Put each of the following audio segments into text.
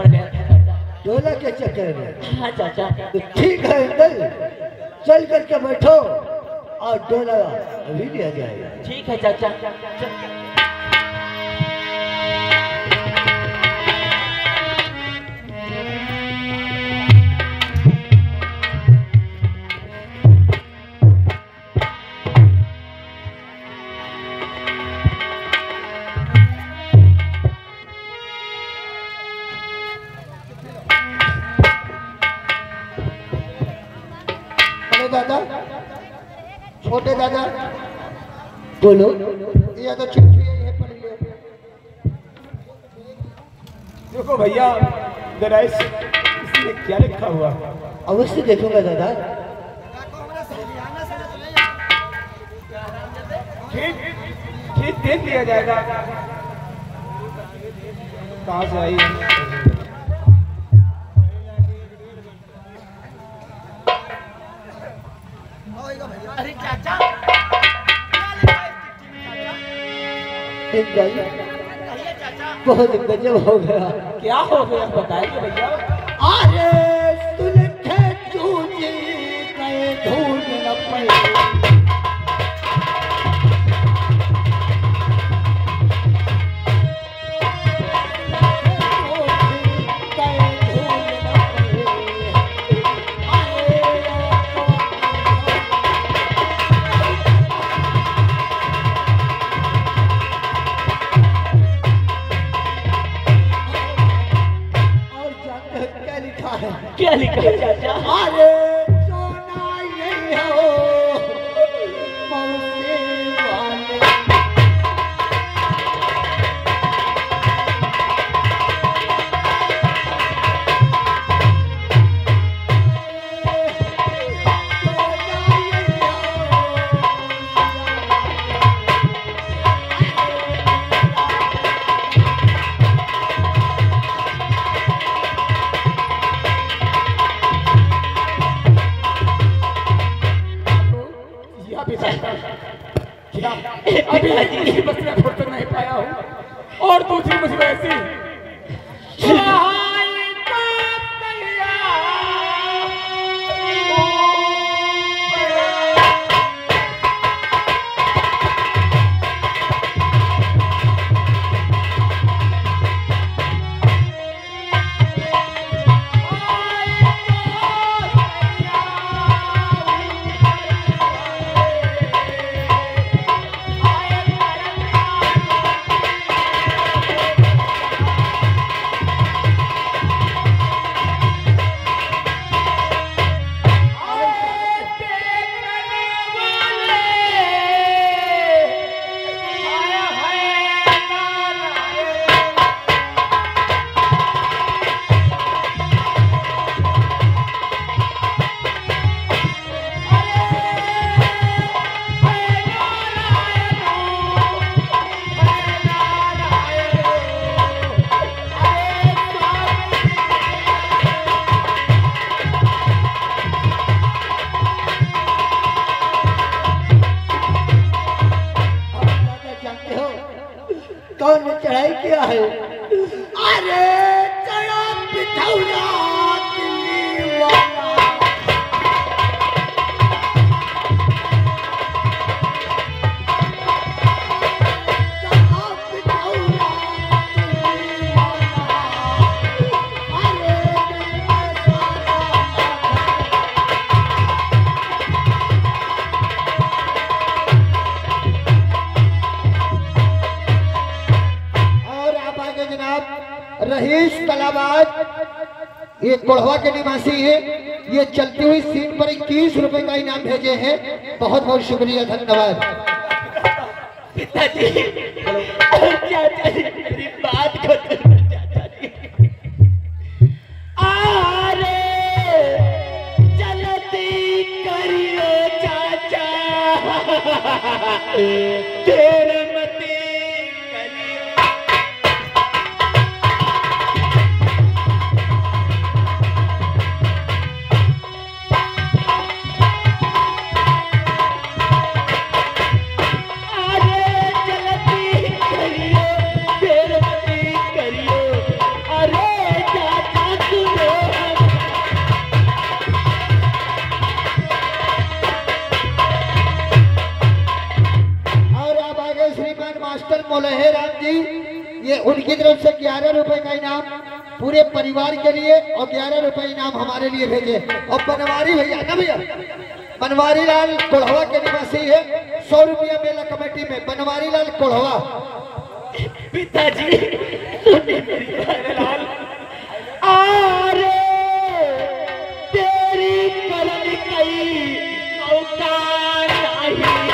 पड़। गया डोला के चक्कर में। हाँ चाचा। तो ठीक है अंकल। चल करके बैठो। और डोला अभी लिया जाएगा। ठीक है चाचा। छोटे बोलो। ये तो है देखो भैया इसमें क्या लिखा हुआ? अवश्य देखूँगा दादा। ठीक ठीक देख लिया जाएगा। कहाँ से आई है अरे चाचा। बहुत गजब हो गया। क्या हो गया? बताइए भैया। अरे तुझे चूजी गए धूल न पड़े। ये कोढ़वा के निवासी है। ये चलती हुई सीट पर इक्कीस रुपए का इनाम भेजे हैं। बहुत बहुत शुक्रिया, धन्यवाद। पिताजी उनकी तरफ़ से ग्यारह रुपए का इनाम पूरे परिवार के लिए और ग्यारह रुपए इनाम हमारे लिए भेजे। और बनवारी भैया, ना भैया? बनवारी लाल कोढ़वा के निवासी है। सौ रुपया मेला कमेटी में। बनवारी लाल कोढ़वा। पिताजी तेरी कई नहीं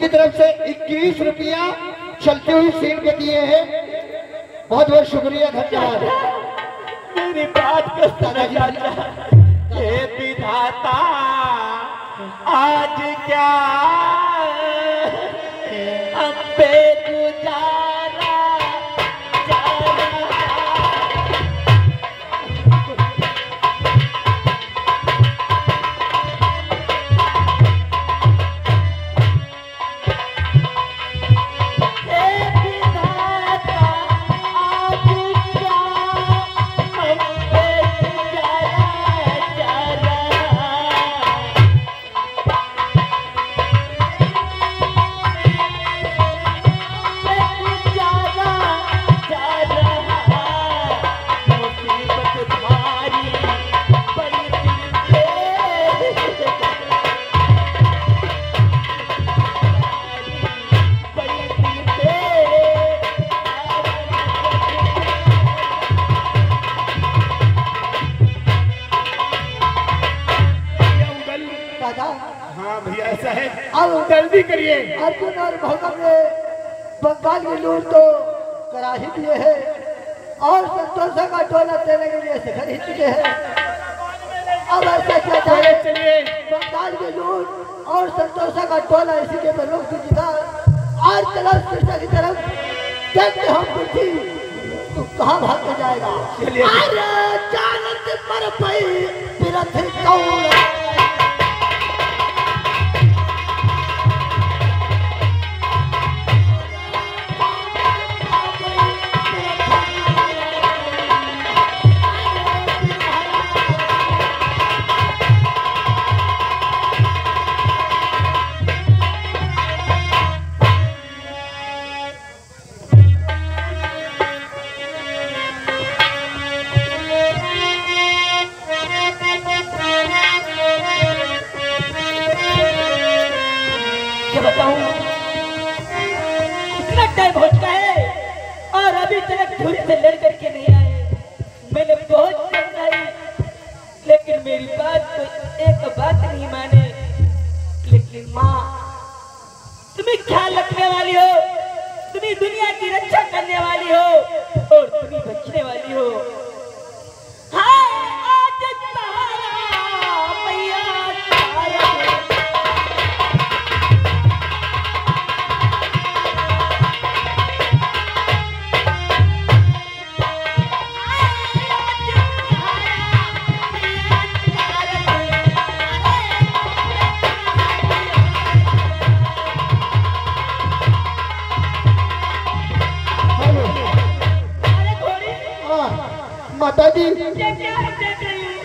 उनकी तरफ़ से 21 रुपया चलती हुई सीट के दिए हैं। बहुत बहुत शुक्रिया, धन्यवाद। मेरी बात को विधाता, आज क्या हम पे अर्जुन और भगत ने बंगाल की लूट तो करा ही दिए है और संतोषा का टोला देने के लिए से खरीद चुके हैं। अब ऐसा क्या चलिए चाहे चलिए बंगाल की लूट और संतोषा का टोला इसी के पे रोक चुका और चलो शीर्षा की तरफ़ देखते हम कुछ तू कहाँ भाग जाएगा? अरे जानत पर पई बिरथ कौड़ा क्या बताऊँ? इतना टाइम हो चुका है, और अभी तक धुरी से लड़ करके नहीं आए। मैंने बहुत समझाई लेकिन मेरी बात तो एक बात नहीं माने। लेकिन माँ, तुम्हें ख्याल रखने वाली हो? तुम्हें दुनिया की रक्षा करने वाली हो, और तुम्हें बचने वाली हो।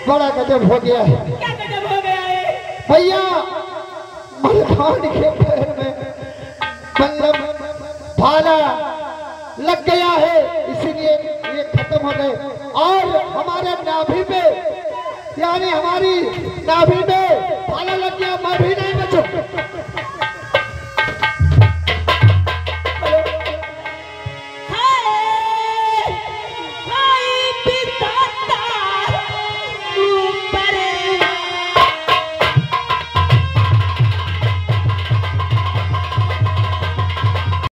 बड़ा गजब हो गया है। भैया मलखान के पैर में मतलब भाला लग गया है इसीलिए ये खत्म हो गए। और हमारे नाभि पे यानी हमारी नाभि पे भाला लग गया मैं भी नहीं बचू।